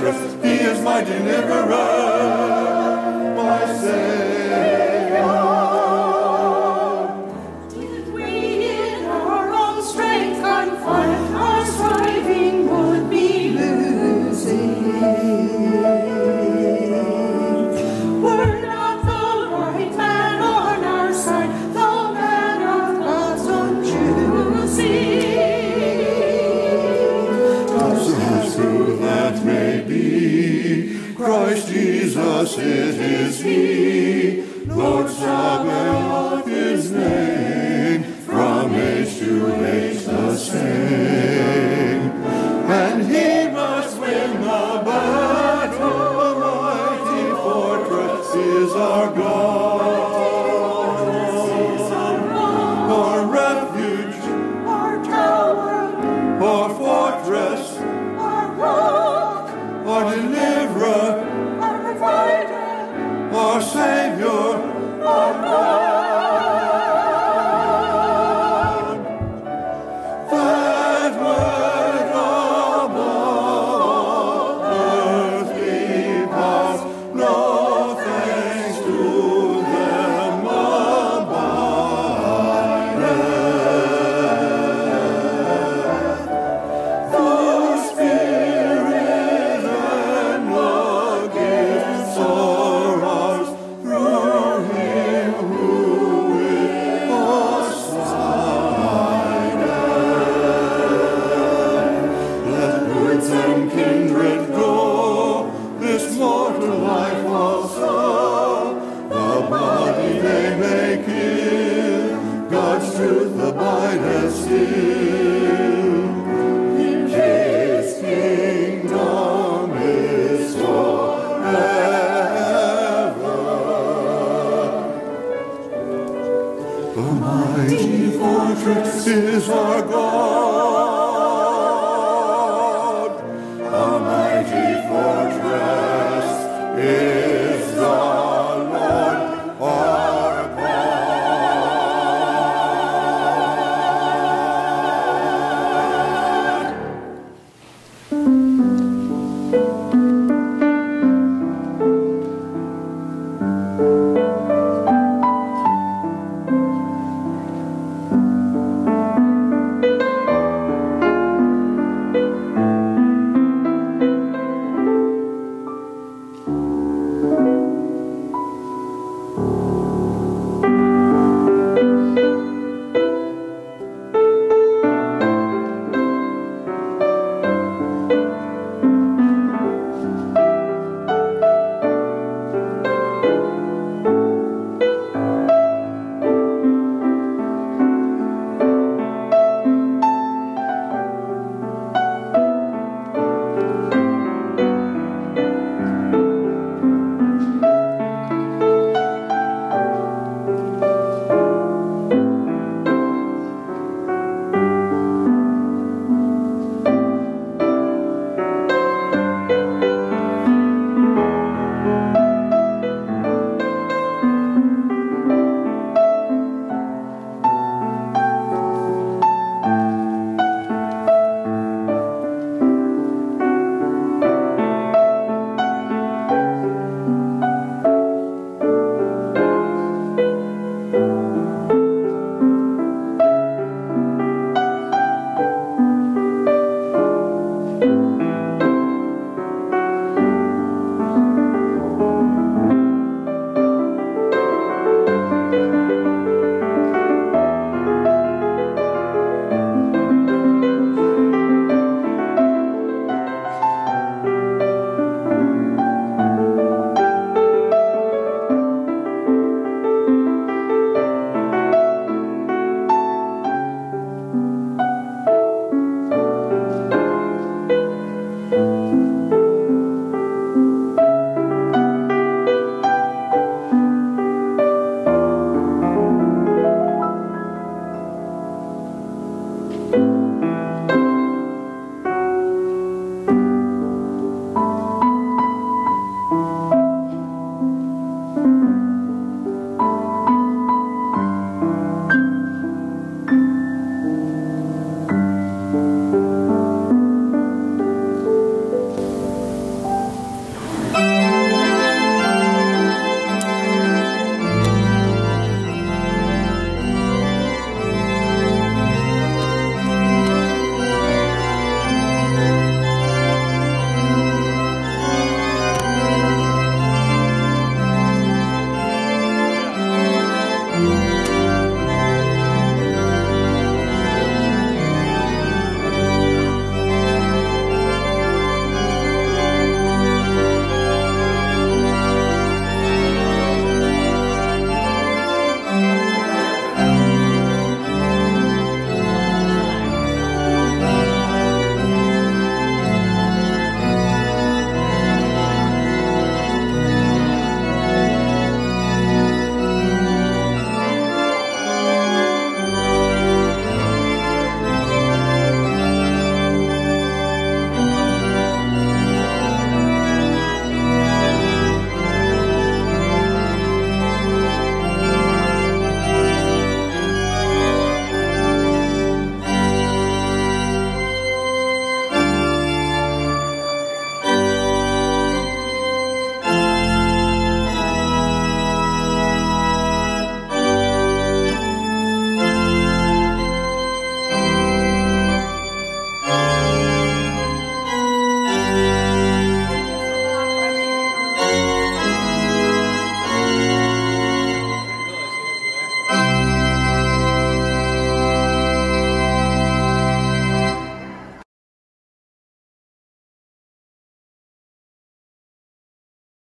Fortress, He is my deliverer, it is He, Lord Sabaoth His name, from age to age the same. And He must win the battle, mighty fortress is our God.